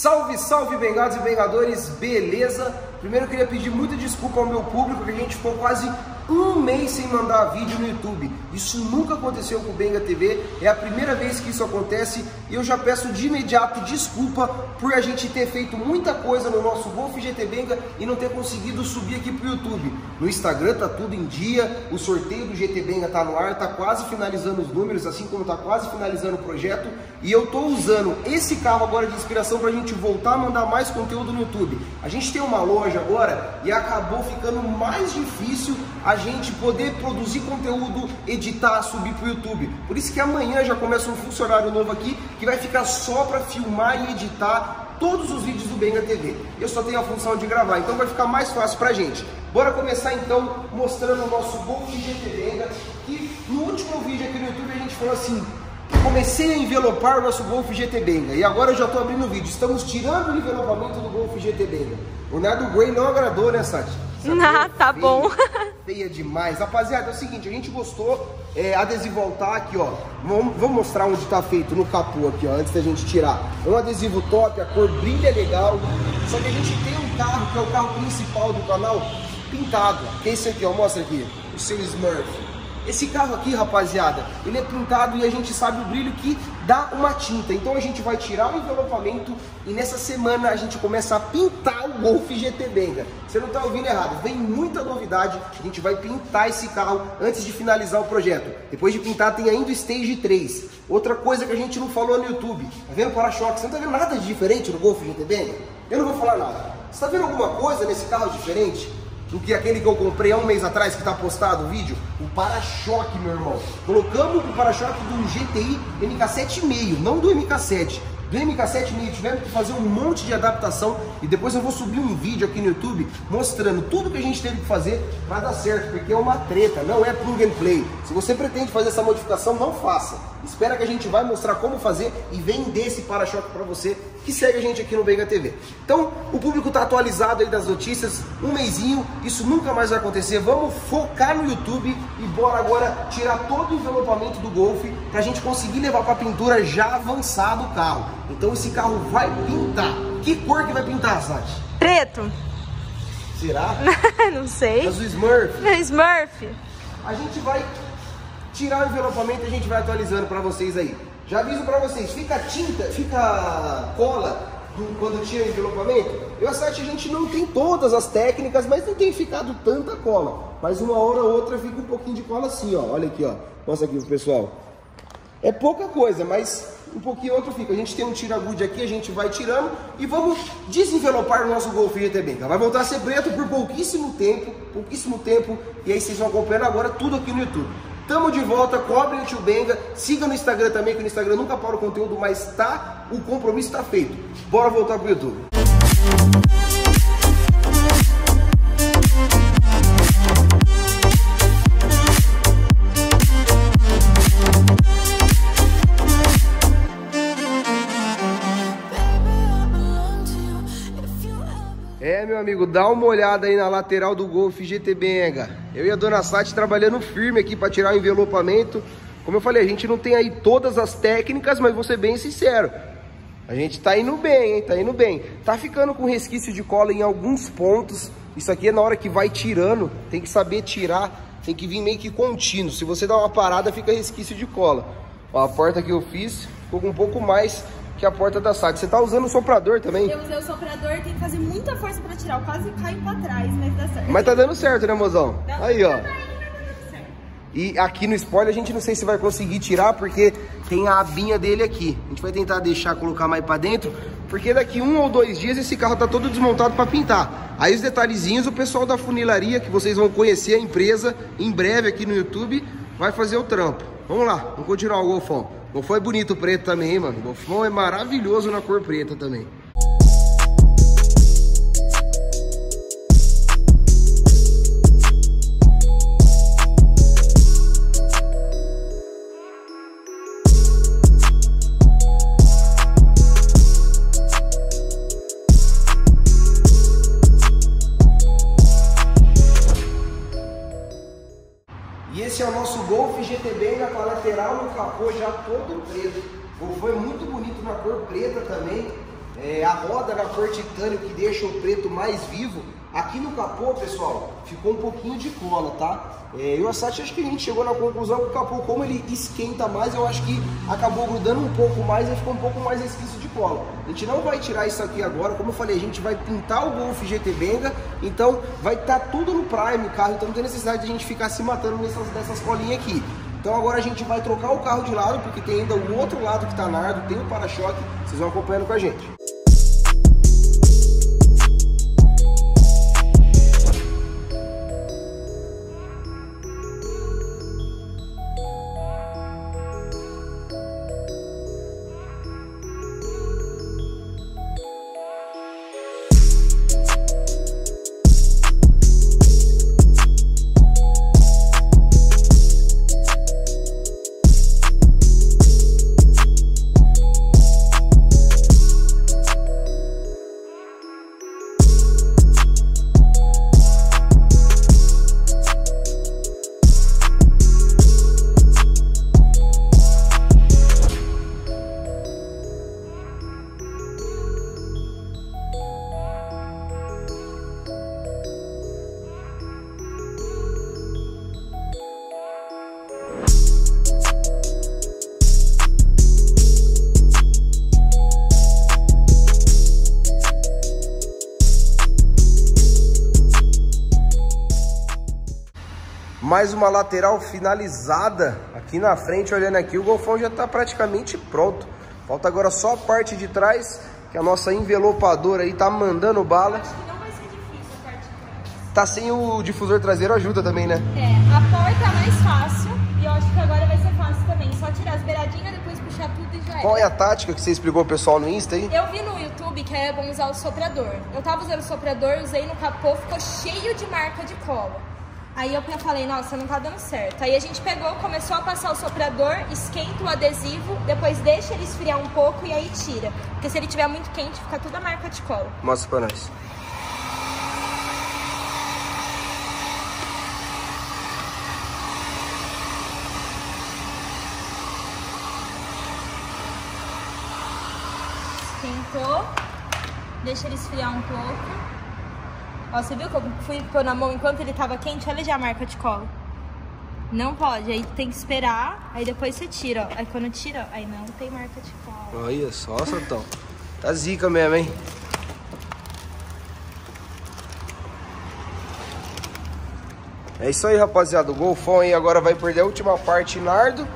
Salve, salve, bengados e bengadores, beleza? Primeiro eu queria pedir muita desculpa ao meu público, que a gente ficou quase um mês sem mandar vídeo no YouTube. Isso nunca aconteceu com o Benga TV, é a primeira vez que isso acontece e eu já peço de imediato desculpa por a gente ter feito muita coisa no nosso Golf GT Benga e não ter conseguido subir aqui pro YouTube. No Instagram tá tudo em dia, o sorteio do GT Benga tá no ar, tá quase finalizando os números, assim como tá quase finalizando o projeto e eu tô usando esse carro agora de inspiração pra gente voltar a mandar mais conteúdo no YouTube. A gente tem uma loja agora e acabou ficando mais difícil a gente poder produzir conteúdo, editar, subir para o YouTube. Por isso que amanhã já começa um funcionário novo aqui que vai ficar só para filmar e editar todos os vídeos do Benga TV. Eu só tenho a função de gravar, então vai ficar mais fácil para a gente. Bora começar então mostrando o nosso Golf GT Benga, que no último vídeo aqui no YouTube a gente falou assim, comecei a envelopar o nosso Golf GT Benga e agora eu já estou abrindo o vídeo. Estamos tirando o envelopamento do Golf GT Benga. O Nardo Gray não agradou, né, Sati? Ah, tá feia, bom. Feia demais. Rapaziada, é o seguinte, a gente gostou, é, adesivo voltar aqui, ó. Vamos, vamos mostrar onde tá feito, no capô aqui, ó, antes da gente tirar. É um adesivo top, a cor brilha legal. Só que a gente tem um carro, que é o carro principal do canal, pintado. Que é esse aqui, ó, mostra aqui. O seu Smurf. Esse carro aqui, rapaziada, ele é pintado e a gente sabe o brilho que dá uma tinta. Então a gente vai tirar o envelopamento e nessa semana a gente começa a pintar o Golf GT Benga. Você não está ouvindo errado, vem muita novidade. A gente vai pintar esse carro antes de finalizar o projeto. Depois de pintar tem ainda o Stage 3. Outra coisa que a gente não falou no YouTube. Tá vendo o para-choque? Você não tá vendo nada de diferente no Golf GT Benga? Eu não vou falar nada. Você tá vendo alguma coisa nesse carro diferente? Do que aquele que eu comprei há um mês atrás, que está postado o vídeo, o para-choque, meu irmão. Colocamos o para-choque do GTI MK7,5, não do MK7 do MK7 Mini tivemos que fazer um monte de adaptação e depois eu vou subir um vídeo aqui no YouTube mostrando tudo que a gente teve que fazer para dar certo, porque é uma treta, não é plug and play. Se você pretende fazer essa modificação, não faça. Espera que a gente vai mostrar como fazer e vender esse para-choque para você que segue a gente aqui no Benga TV. Então, o público está atualizado aí das notícias, um mêsinho, isso nunca mais vai acontecer. Vamos focar no YouTube e bora agora tirar todo o envelopamento do Golf para a gente conseguir levar para pintura já avançado o carro. Então esse carro vai pintar. Que cor que vai pintar, Sati? Preto. Será? Não sei. Azul Smurf. Smurf. A gente vai tirar o envelopamento e a gente vai atualizando para vocês aí. Já aviso para vocês, fica tinta, fica cola do, quando tira o envelopamento. Eu a a gente não tem todas as técnicas, mas não tem ficado tanta cola. Mas uma hora ou outra fica um pouquinho de cola assim, ó. Olha aqui, ó. Mostra aqui pro pessoal. É pouca coisa, mas um pouquinho outro fica. A gente tem um tira-gude aqui, a gente vai tirando e vamos desenvelopar o nosso Golf GT Benga. Vai voltar a ser preto por pouquíssimo tempo, pouquíssimo tempo, e aí vocês vão acompanhando agora tudo aqui no YouTube. Tamo de volta, cobrem o tio Benga, siga no Instagram também, que no Instagram nunca para o conteúdo, mas tá, o compromisso está feito. Bora voltar pro YouTube. É, meu amigo, dá uma olhada aí na lateral do Golf GT Benga. Eu e a Dona Sati trabalhando firme aqui para tirar o envelopamento. Como eu falei, a gente não tem aí todas as técnicas, mas vou ser bem sincero. A gente tá indo bem, hein? Tá indo bem. Tá ficando com resquício de cola em alguns pontos. Isso aqui é na hora que vai tirando, tem que saber tirar, tem que vir meio que contínuo. Se você dá uma parada, fica resquício de cola. Ó, a porta que eu fiz ficou com um pouco mais que a porta da SAT. Você tá usando o soprador também? Eu usei o soprador, tem que fazer muita força pra tirar. Eu quase caio pra trás, mas dá certo. Mas tá dando certo, né, mozão? Dá Aí, ó. E aqui no spoiler a gente não sei se vai conseguir tirar, porque tem a abinha dele aqui. A gente vai tentar deixar, colocar mais pra dentro, porque daqui um ou dois dias esse carro tá todo desmontado pra pintar. Aí os detalhezinhos, o pessoal da funilaria, que vocês vão conhecer a empresa em breve aqui no YouTube, vai fazer o trampo. Vamos lá, vamos continuar o Golfão. Golfão é bonito preto também, mano. Golfão é maravilhoso na cor preta também. Esse é o nosso Golf GT Benga com a lateral no capô já todo preto. O Golf é muito bonito na cor preta também. É, a roda na cor titânio que deixa o preto mais vivo. Aqui no capô, pessoal, ficou um pouquinho de cola, tá? É, e o Assat, acho que a gente chegou na conclusão que o capô, como ele esquenta mais, eu acho que acabou grudando um pouco mais e ficou um pouco mais resquício de cola. A gente não vai tirar isso aqui agora, como eu falei, a gente vai pintar o Golf GT Benga, então vai estar tá tudo no Prime carro, então não tem necessidade de a gente ficar se matando nessas, dessas colinhas aqui. Então agora a gente vai trocar o carro de lado, porque tem ainda o outro lado que está nardo, tem o para-choque, vocês vão acompanhando com a gente. Mais uma lateral finalizada aqui na frente, olhando aqui, o Golfão já está praticamente pronto. Falta agora só a parte de trás, que a nossa envelopadora aí tá mandando bala. Acho que não vai ser difícil a parte de trás. Tá sem o difusor traseiro, ajuda também, né? É, a porta é mais fácil e eu acho que agora vai ser fácil também. Só tirar as beiradinhas, depois puxar tudo e já é. Qual é a tática que você explicou pro pessoal no Insta aí? Eu vi no YouTube que é bom usar o soprador. Eu tava usando o soprador, usei no capô, ficou cheio de marca de cola. Aí eu falei, nossa, não tá dando certo. Aí a gente pegou, começou a passar o soprador, esquenta o adesivo, depois deixa ele esfriar um pouco e aí tira. Porque se ele tiver muito quente, fica toda a marca de cola. Mostra pra nós. Esquentou, deixa ele esfriar um pouco. Ó, você viu que eu fui pôr na mão enquanto ele tava quente? Olha já a marca de cola. Não pode, aí tem que esperar, aí depois você tira, ó. Aí quando tira, aí não tem marca de cola. Olha só, Santão. Tá zica mesmo, hein? É isso aí, rapaziada. O Golfão aí agora vai perder a última parte nardo.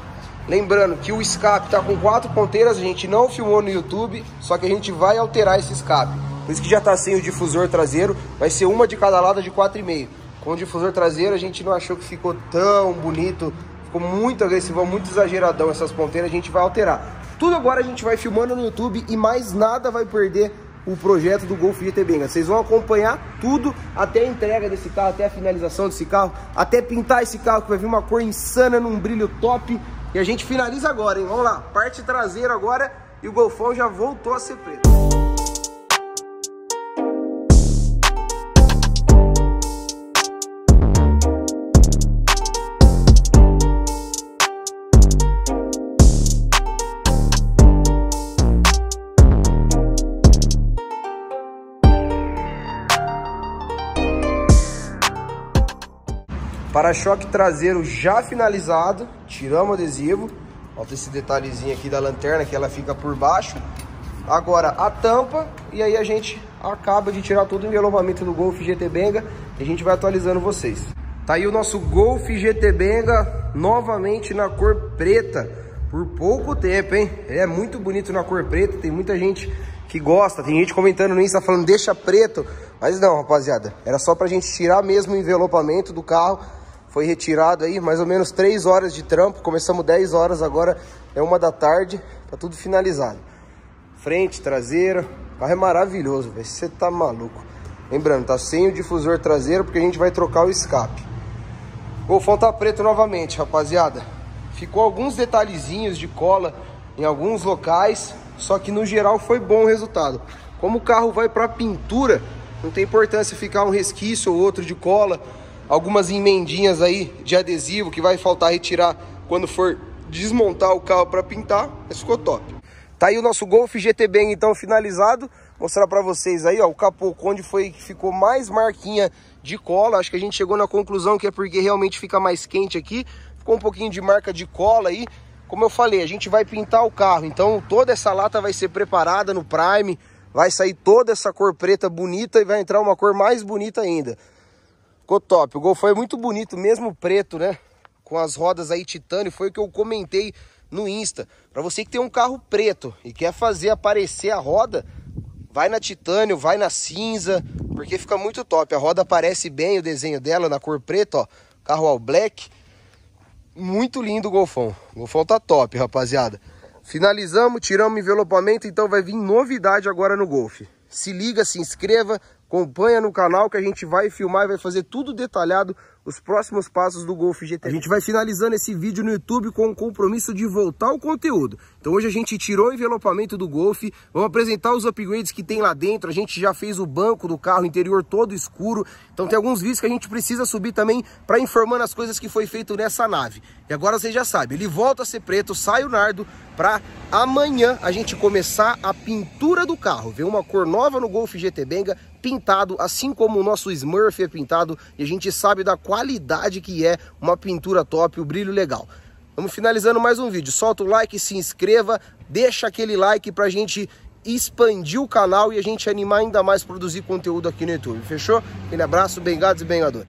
Lembrando que o escape tá com quatro ponteiras, a gente não filmou no YouTube, só que a gente vai alterar esse escape. Por isso que já tá sem o difusor traseiro, vai ser uma de cada lado de 4,5. Com o difusor traseiro a gente não achou que ficou tão bonito, ficou muito agressivo, muito exageradão essas ponteiras, a gente vai alterar. Tudo agora a gente vai filmando no YouTube e mais nada vai perder o projeto do Golf GT Benga. Vocês vão acompanhar tudo, até a entrega desse carro, até a finalização desse carro, até pintar esse carro que vai vir uma cor insana num brilho top. E a gente finaliza agora, hein? Vamos lá, parte traseira agora e o Golfão já voltou a ser preto. Para-choque traseiro já finalizado, tiramos o adesivo. Falta esse detalhezinho aqui da lanterna que ela fica por baixo. Agora a tampa e aí a gente acaba de tirar todo o envelopamento do Golf GT Benga e a gente vai atualizando vocês. Tá aí o nosso Golf GT Benga novamente na cor preta por pouco tempo, hein? Ele é muito bonito na cor preta, tem muita gente que gosta, tem gente comentando Insta falando deixa preto, mas não, rapaziada, era só pra gente tirar mesmo o envelopamento do carro foi retirado aí, mais ou menos 3 horas de trampo. Começamos 10 horas, agora é uma da tarde, tá tudo finalizado. Frente, traseira, o carro é maravilhoso. Você tá maluco. Lembrando, tá sem o difusor traseiro porque a gente vai trocar o escape. Golfão tá preto novamente, rapaziada. Ficou alguns detalhezinhos de cola em alguns locais, só que no geral foi bom o resultado. Como o carro vai para pintura, não tem importância ficar um resquício ou outro de cola algumas emendinhas aí de adesivo que vai faltar retirar quando for desmontar o carro para pintar, mas ficou top. Tá aí o nosso Golf GTB então finalizado. Mostrar para vocês aí, ó, o capô onde foi que ficou mais marquinha de cola. Acho que a gente chegou na conclusão que é porque realmente fica mais quente aqui. Ficou um pouquinho de marca de cola aí. Como eu falei, a gente vai pintar o carro, então toda essa lata vai ser preparada no Prime, vai sair toda essa cor preta bonita e vai entrar uma cor mais bonita ainda. Ficou top. O Gol foi muito bonito, mesmo preto, né? Com as rodas aí titânio, foi o que eu comentei no Insta. Para você que tem um carro preto e quer fazer aparecer a roda, vai na titânio, vai na cinza, porque fica muito top. A roda aparece bem o desenho dela na cor preta, ó. Carro all black. Muito lindo o Golfão. O Golfão tá top, rapaziada. Finalizamos, tiramos envelopamento, então vai vir novidade agora no Golf. Se liga, se inscreva, acompanha no canal que a gente vai filmar e vai fazer tudo detalhado os próximos passos do Golf GT. A gente vai finalizando esse vídeo no YouTube com o compromisso de voltar ao conteúdo. Então hoje a gente tirou o envelopamento do Golf, vamos apresentar os upgrades que tem lá dentro, a gente já fez o banco do carro interior todo escuro, então tem alguns vídeos que a gente precisa subir também para informando as coisas que foi feito nessa nave. E agora você já sabe, ele volta a ser preto, sai o nardo para amanhã a gente começar a pintura do carro, ver uma cor nova no Golf GT Benga, pintado, assim como o nosso Smurf é pintado, e a gente sabe da qualidade que é uma pintura top, o brilho legal. Vamos finalizando mais um vídeo. Solta o like, se inscreva, deixa aquele like pra gente expandir o canal e a gente animar ainda mais produzir conteúdo aqui no YouTube. Fechou? Aquele abraço, bengados e bengadores.